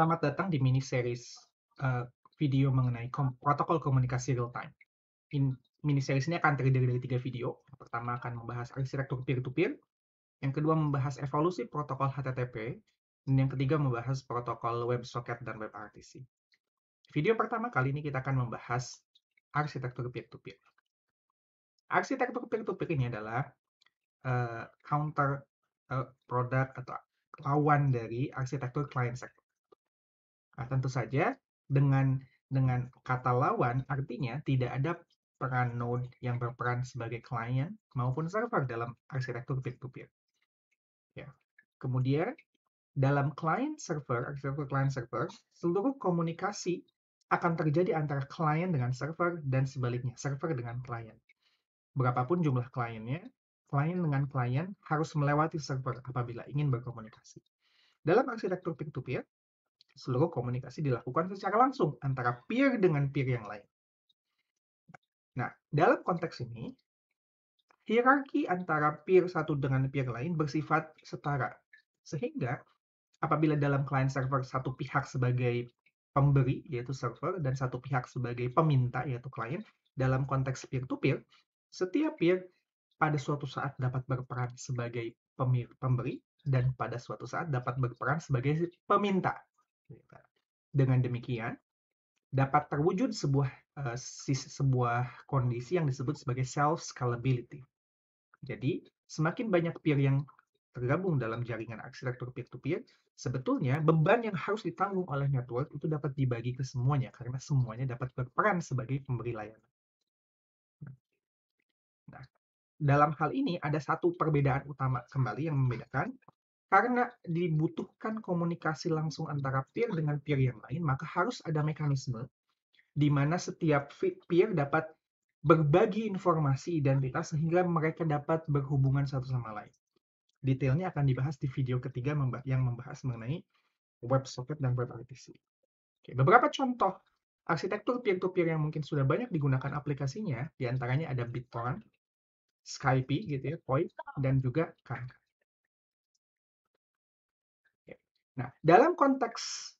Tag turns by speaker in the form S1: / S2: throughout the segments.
S1: Selamat datang di mini series uh, video mengenai kom protokol komunikasi real time. In mini series ini akan terdiri dari tiga video. Yang pertama akan membahas arsitektur peer-to-peer, yang kedua membahas evolusi protokol HTTP, dan yang ketiga membahas protokol WebSocket dan WebRTC. Video pertama kali ini kita akan membahas arsitektur peer-to-peer. Arsitektur peer-to-peer ini adalah uh, counter uh, produk atau lawan dari arsitektur client-server. Nah, tentu saja dengan dengan kata lawan artinya tidak ada peran node yang berperan sebagai klien maupun server dalam arsitektur peer-to-peer. Ya. Kemudian dalam client server, arsitektur client server, seluruh komunikasi akan terjadi antara klien dengan server dan sebaliknya, server dengan klien. Berapapun jumlah kliennya, klien dengan klien harus melewati server apabila ingin berkomunikasi. Dalam arsitektur peer-to-peer, seluruh komunikasi dilakukan secara langsung antara peer dengan peer yang lain. Nah, dalam konteks ini, hierarki antara peer satu dengan peer lain bersifat setara. Sehingga apabila dalam client server satu pihak sebagai pemberi, yaitu server, dan satu pihak sebagai peminta, yaitu klien, dalam konteks peer-to-peer, setiap peer pada suatu saat dapat berperan sebagai pemberi, dan pada suatu saat dapat berperan sebagai peminta. Dengan demikian, dapat terwujud sebuah uh, sebuah kondisi yang disebut sebagai self scalability. Jadi, semakin banyak peer yang tergabung dalam jaringan arsitektur peer-to-peer, sebetulnya beban yang harus ditanggung oleh network itu dapat dibagi ke semuanya karena semuanya dapat berperan sebagai pemberi layanan. Nah, dalam hal ini ada satu perbedaan utama kembali yang membedakan karena dibutuhkan komunikasi langsung antara peer dengan peer yang lain, maka harus ada mekanisme di mana setiap peer dapat berbagi informasi identitas sehingga mereka dapat berhubungan satu sama lain. Detailnya akan dibahas di video ketiga yang membahas mengenai WebSocket dan WebRTC. Oke, beberapa contoh arsitektur peer-to-peer yang mungkin sudah banyak digunakan aplikasinya, di antaranya ada BitTorrent, Skype, gitu ya, Point, dan juga Kanka. Nah, dalam konteks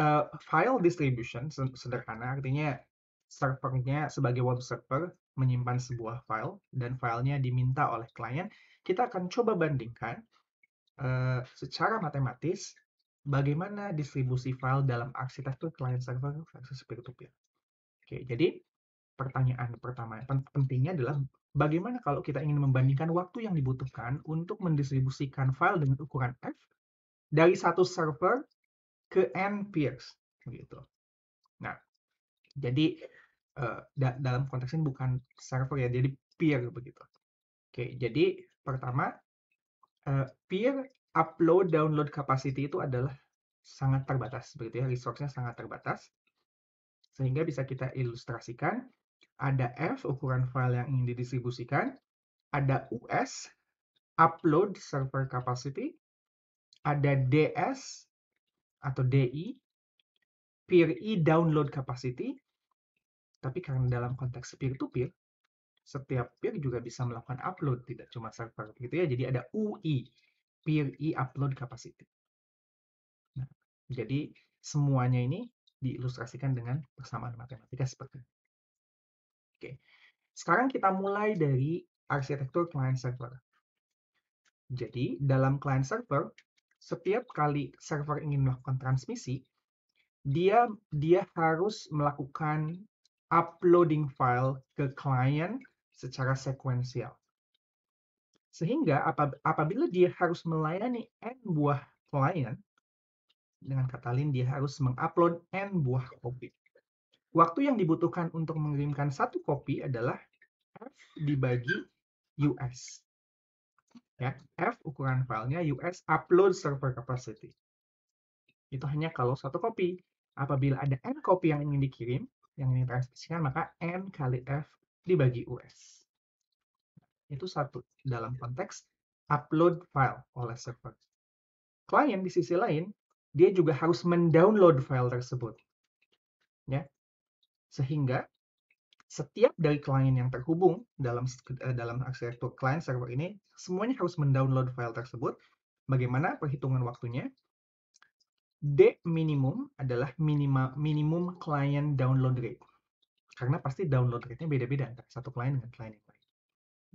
S1: uh, file distribution sederhana, artinya servernya sebagai web server menyimpan sebuah file dan filenya diminta oleh klien, kita akan coba bandingkan uh, secara matematis bagaimana distribusi file dalam arsitektur client server versus peer-to-peer. Oke, jadi pertanyaan pertama pentingnya adalah bagaimana kalau kita ingin membandingkan waktu yang dibutuhkan untuk mendistribusikan file dengan ukuran F dari satu server ke n peers gitu. Nah, jadi uh, da dalam konteks ini bukan server ya, jadi peer begitu. Oke, jadi pertama uh, peer upload download capacity itu adalah sangat terbatas begitu ya, resource-nya sangat terbatas. Sehingga bisa kita ilustrasikan ada F ukuran file yang ingin didistribusikan, ada US upload server capacity, ada DS atau DI, peer E download capacity, tapi karena dalam konteks peer-to-peer, setiap peer juga bisa melakukan upload, tidak cuma server gitu ya. Jadi ada UI, peer E upload capacity. Nah, jadi semuanya ini diilustrasikan dengan persamaan matematika seperti ini. Oke, sekarang kita mulai dari arsitektur client server. Jadi dalam client server setiap kali server ingin melakukan transmisi, dia dia harus melakukan uploading file ke klien secara sekuensial. Sehingga apabila dia harus melayani n buah klien, dengan kata lain dia harus mengupload n buah kopi. Waktu yang dibutuhkan untuk mengirimkan satu kopi adalah F dibagi US. Ya, F ukuran filenya US upload server capacity. Itu hanya kalau satu kopi. Apabila ada N kopi yang ingin dikirim, yang ingin transmisikan, maka N kali F dibagi US. Itu satu dalam konteks upload file oleh server. Klien di sisi lain, dia juga harus mendownload file tersebut. Ya. Sehingga setiap dari klien yang terhubung dalam eh, dalam arsitektur client server ini semuanya harus mendownload file tersebut. Bagaimana perhitungan waktunya? D minimum adalah minima, minimum client download rate. Karena pasti download rate-nya beda-beda antara satu klien dengan klien yang lain.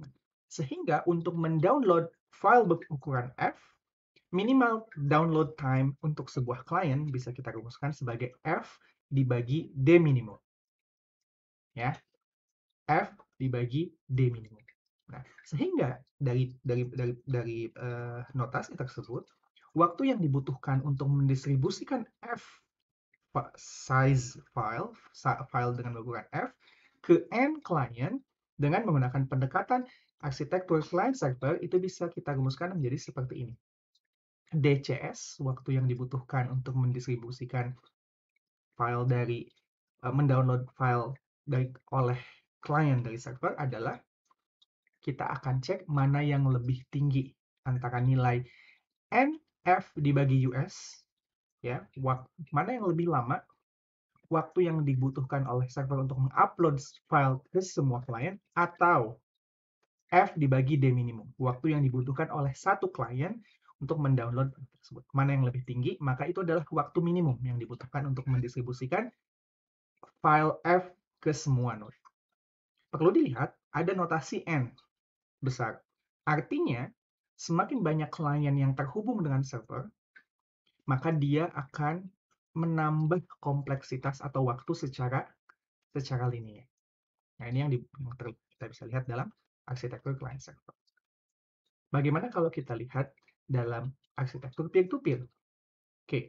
S1: Nah, sehingga untuk mendownload file berukuran F, minimal download time untuk sebuah klien bisa kita rumuskan sebagai F dibagi D minimum. Ya, F dibagi D minimum. Nah, sehingga dari dari dari dari uh, notasi tersebut, waktu yang dibutuhkan untuk mendistribusikan F size file, file dengan ukuran F ke N client dengan menggunakan pendekatan arsitektur client server itu bisa kita rumuskan menjadi seperti ini. DCS, waktu yang dibutuhkan untuk mendistribusikan file dari uh, mendownload file dari oleh klien dari server adalah kita akan cek mana yang lebih tinggi antara nilai NF dibagi US, ya, mana yang lebih lama, waktu yang dibutuhkan oleh server untuk mengupload file ke semua klien, atau F dibagi D minimum, waktu yang dibutuhkan oleh satu klien untuk mendownload tersebut. Mana yang lebih tinggi, maka itu adalah waktu minimum yang dibutuhkan untuk mendistribusikan file F ke semua node. Perlu dilihat, ada notasi N besar. Artinya, semakin banyak klien yang terhubung dengan server, maka dia akan menambah kompleksitas atau waktu secara secara linear. Nah, ini yang, di, kita bisa lihat dalam arsitektur client server. Bagaimana kalau kita lihat dalam arsitektur peer-to-peer? -peer? Oke,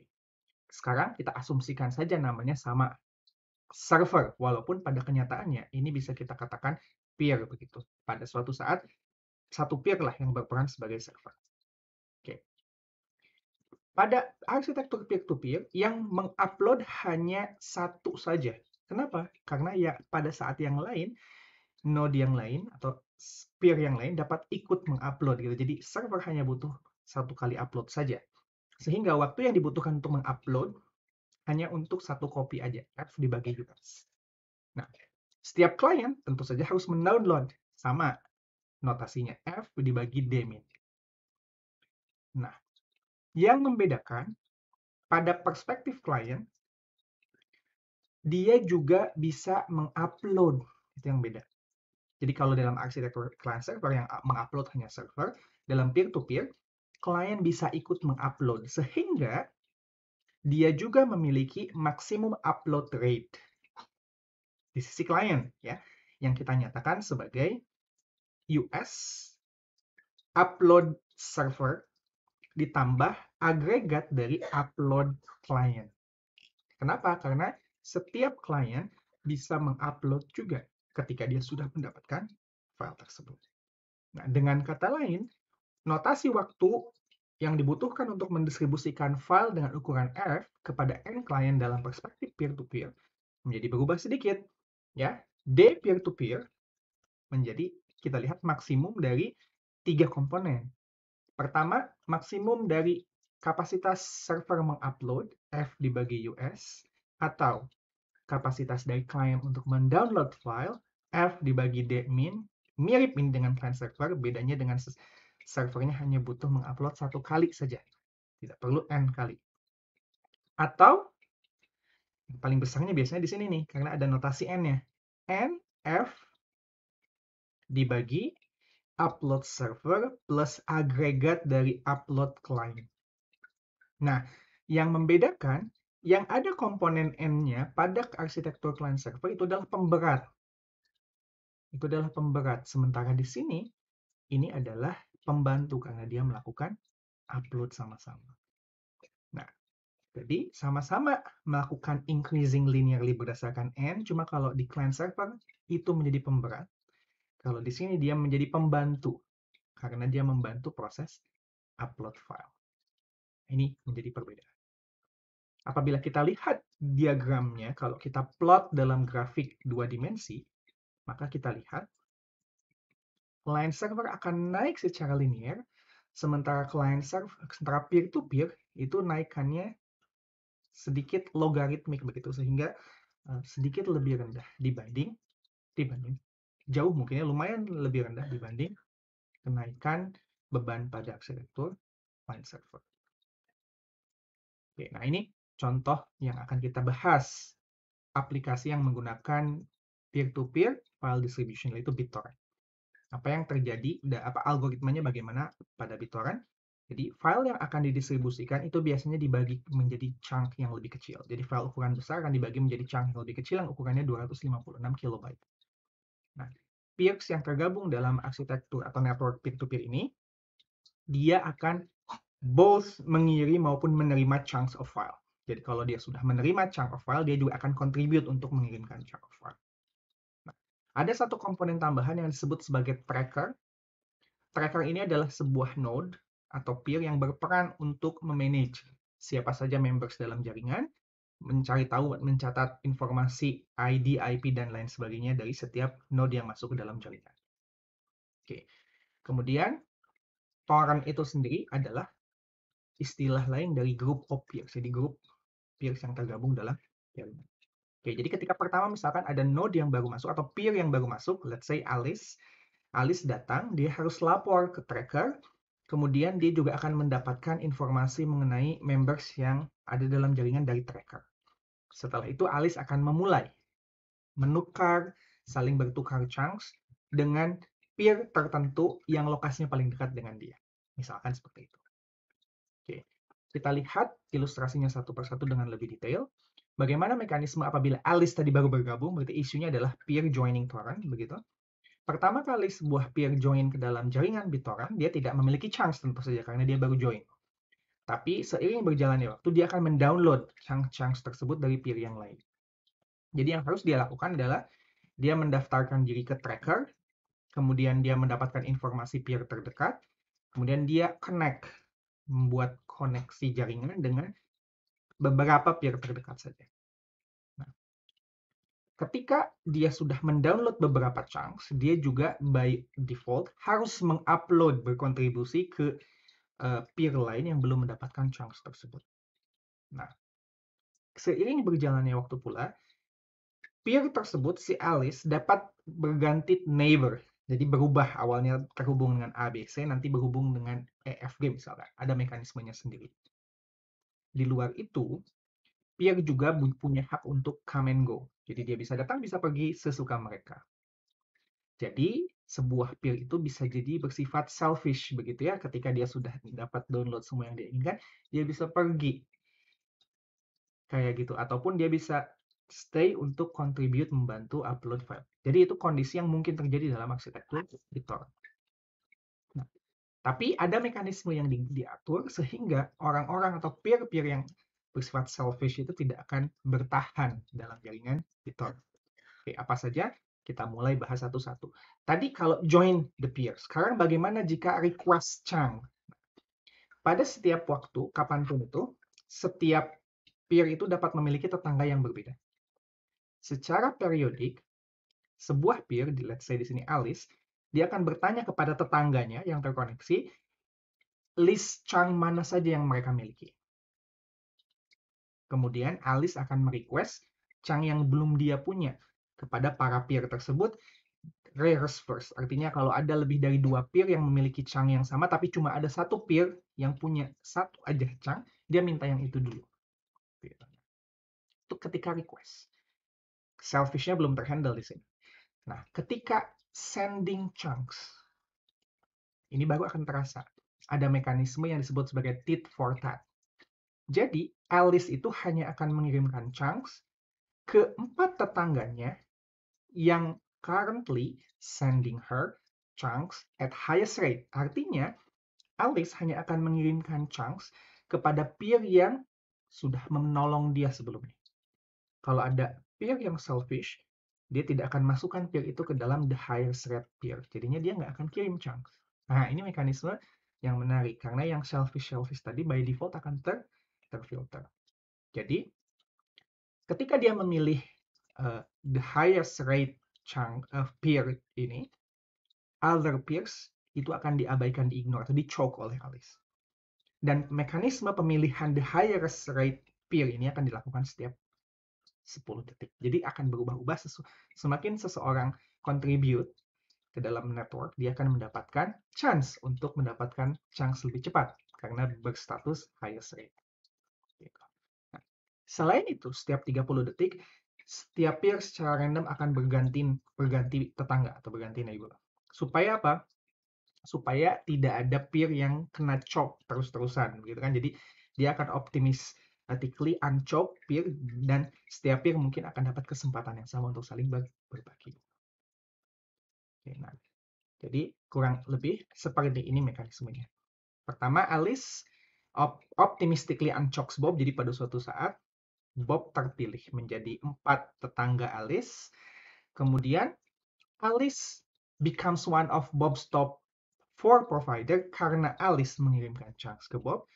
S1: sekarang kita asumsikan saja namanya sama server, walaupun pada kenyataannya ini bisa kita katakan peer begitu. Pada suatu saat satu peer lah yang berperan sebagai server. Oke. Pada arsitektur peer-to-peer -peer, yang mengupload hanya satu saja. Kenapa? Karena ya pada saat yang lain node yang lain atau peer yang lain dapat ikut mengupload gitu. Jadi server hanya butuh satu kali upload saja. Sehingga waktu yang dibutuhkan untuk mengupload hanya untuk satu copy aja, F dibagi US. Nah, setiap klien tentu saja harus mendownload sama notasinya F dibagi D min. Nah, yang membedakan pada perspektif klien, dia juga bisa mengupload. Itu yang beda. Jadi kalau dalam arsitektur client server yang mengupload hanya server, dalam peer-to-peer, klien bisa ikut mengupload. Sehingga dia juga memiliki maksimum upload rate di sisi klien ya yang kita nyatakan sebagai US upload server ditambah agregat dari upload client. Kenapa? Karena setiap klien bisa mengupload juga ketika dia sudah mendapatkan file tersebut. Nah, dengan kata lain, notasi waktu yang dibutuhkan untuk mendistribusikan file dengan ukuran F kepada end client dalam perspektif peer-to-peer -peer menjadi berubah sedikit. Ya, D peer-to-peer -peer menjadi kita lihat maksimum dari tiga komponen. Pertama, maksimum dari kapasitas server mengupload F dibagi US atau kapasitas dari klien untuk mendownload file F dibagi D min mirip ini dengan client server, bedanya dengan servernya hanya butuh mengupload satu kali saja, tidak perlu N kali. Atau yang paling besarnya biasanya di sini nih, karena ada notasi N-nya. N, F, dibagi upload server plus agregat dari upload client. Nah, yang membedakan, yang ada komponen N-nya pada arsitektur client server itu adalah pemberat. Itu adalah pemberat. Sementara di sini, ini adalah pembantu karena dia melakukan upload sama-sama. Nah, jadi sama-sama melakukan increasing linearly berdasarkan N, cuma kalau di client server itu menjadi pemberat, kalau di sini dia menjadi pembantu karena dia membantu proses upload file. Ini menjadi perbedaan. Apabila kita lihat diagramnya, kalau kita plot dalam grafik dua dimensi, maka kita lihat client server akan naik secara linear, sementara client server, sementara peer-to-peer itu naikannya sedikit logaritmik begitu, sehingga uh, sedikit lebih rendah dibanding dibanding jauh mungkinnya lumayan lebih rendah dibanding kenaikan beban pada arsitektur client server. Oke, nah ini contoh yang akan kita bahas. Aplikasi yang menggunakan peer-to-peer file distribution, yaitu BitTorrent. Apa yang terjadi, apa algoritmanya bagaimana pada BitTorrent? Jadi file yang akan didistribusikan itu biasanya dibagi menjadi chunk yang lebih kecil. Jadi file ukuran besar akan dibagi menjadi chunk yang lebih kecil yang ukurannya 256 KB. Nah, peers yang tergabung dalam arsitektur atau network peer-to-peer -peer ini, dia akan both mengirim maupun menerima chunks of file. Jadi kalau dia sudah menerima chunk of file, dia juga akan contribute untuk mengirimkan chunk of file. Ada satu komponen tambahan yang disebut sebagai tracker. Tracker ini adalah sebuah node atau peer yang berperan untuk memanage siapa saja members dalam jaringan, mencari tahu, mencatat informasi ID, IP, dan lain sebagainya dari setiap node yang masuk ke dalam jaringan. Oke. Kemudian, torrent itu sendiri adalah istilah lain dari group of peers. Jadi grup peers yang tergabung dalam jaringan. Oke, jadi ketika pertama misalkan ada node yang baru masuk atau peer yang baru masuk, let's say Alice, Alice datang, dia harus lapor ke tracker, Kemudian dia juga akan mendapatkan informasi mengenai members yang ada dalam jaringan dari tracker. Setelah itu Alice akan memulai menukar, saling bertukar chunks dengan peer tertentu yang lokasinya paling dekat dengan dia. Misalkan seperti itu. Oke, kita lihat ilustrasinya satu persatu dengan lebih detail. Bagaimana mekanisme apabila Alice tadi baru bergabung, berarti isunya adalah peer joining torrent, begitu. Pertama kali sebuah peer join ke dalam jaringan BitTorrent, dia tidak memiliki chunks tentu saja karena dia baru join. Tapi seiring berjalannya waktu, dia akan mendownload chunks-chunks tersebut dari peer yang lain. Jadi yang harus dia lakukan adalah dia mendaftarkan diri ke tracker, kemudian dia mendapatkan informasi peer terdekat, kemudian dia connect, membuat koneksi jaringan dengan beberapa peer terdekat saja. Ketika dia sudah mendownload beberapa chunks, dia juga by default harus mengupload berkontribusi ke uh, peer lain yang belum mendapatkan chunks tersebut. Nah, seiring berjalannya waktu pula, peer tersebut, si Alice, dapat berganti neighbor. Jadi berubah awalnya terhubung dengan ABC, nanti berhubung dengan EFG misalnya. Ada mekanismenya sendiri. Di luar itu, peer juga punya hak untuk come and go. Jadi dia bisa datang, bisa pergi sesuka mereka. Jadi sebuah peer itu bisa jadi bersifat selfish begitu ya. Ketika dia sudah dapat download semua yang dia inginkan, dia bisa pergi. Kayak gitu. Ataupun dia bisa stay untuk contribute membantu upload file. Jadi itu kondisi yang mungkin terjadi dalam arsitektur. Nah, tapi ada mekanisme yang di, diatur sehingga orang-orang atau peer-peer yang bersifat selfish itu tidak akan bertahan dalam jaringan Bitcoin. Oke, apa saja? Kita mulai bahas satu-satu. Tadi kalau join the peer, sekarang bagaimana jika request chunk? Pada setiap waktu, kapan pun itu, setiap peer itu dapat memiliki tetangga yang berbeda. Secara periodik, sebuah peer, let's say di sini Alice, dia akan bertanya kepada tetangganya yang terkoneksi, list chunk mana saja yang mereka miliki. Kemudian Alice akan merequest chunk yang belum dia punya kepada para peer tersebut reverse first. Artinya kalau ada lebih dari dua peer yang memiliki chunk yang sama, tapi cuma ada satu peer yang punya satu aja chunk, dia minta yang itu dulu. Itu ketika request. Selfishnya belum terhandle di sini. Nah, ketika sending chunks, ini baru akan terasa. Ada mekanisme yang disebut sebagai tit for tat. Jadi, Alice itu hanya akan mengirimkan chunks ke empat tetangganya yang currently sending her chunks at highest rate. Artinya, Alice hanya akan mengirimkan chunks kepada peer yang sudah menolong dia sebelumnya. Kalau ada peer yang selfish, dia tidak akan masukkan peer itu ke dalam the highest rate peer. Jadinya dia nggak akan kirim chunks. Nah, ini mekanisme yang menarik. Karena yang selfish-selfish tadi by default akan ter terfilter. Jadi, ketika dia memilih uh, the highest rate chunk of peer ini, other peers itu akan diabaikan, diignore, atau dichoke oleh Alice. Dan mekanisme pemilihan the highest rate peer ini akan dilakukan setiap 10 detik. Jadi akan berubah-ubah semakin seseorang contribute ke dalam network, dia akan mendapatkan chance untuk mendapatkan chance lebih cepat karena berstatus highest rate. Gitu. Selain itu, setiap 30 detik, setiap peer secara random akan berganti berganti tetangga atau berganti neighbor. Supaya apa? Supaya tidak ada peer yang kena chop terus-terusan, gitu kan? Jadi dia akan optimistically unchop peer dan setiap peer mungkin akan dapat kesempatan yang sama untuk saling berbagi. Oke, nah, jadi kurang lebih seperti ini mekanismenya. Pertama, Alice op optimistically unchokes Bob. Jadi pada suatu saat Bob terpilih menjadi empat tetangga Alice. Kemudian Alice becomes one of Bob's top four provider karena Alice mengirimkan chunks ke Bob.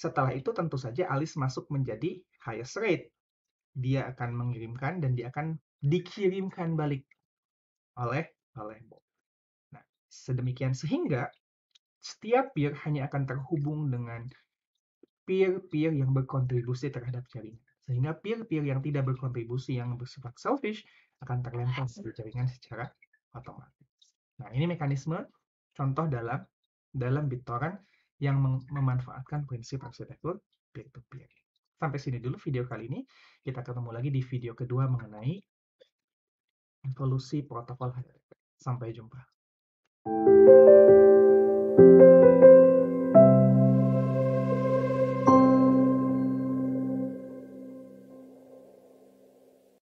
S1: Setelah itu tentu saja Alice masuk menjadi highest rate. Dia akan mengirimkan dan dia akan dikirimkan balik oleh oleh Bob. Nah, sedemikian sehingga setiap peer hanya akan terhubung dengan peer-peer yang berkontribusi terhadap jaringan. Sehingga peer-peer yang tidak berkontribusi yang bersifat selfish akan terlempar dari jaringan secara otomatis. Nah, ini mekanisme contoh dalam dalam BitTorrent yang memanfaatkan prinsip arsitektur peer-to-peer. Sampai sini dulu video kali ini. Kita ketemu lagi di video kedua mengenai evolusi protokol HTTP. Sampai jumpa. Thank you.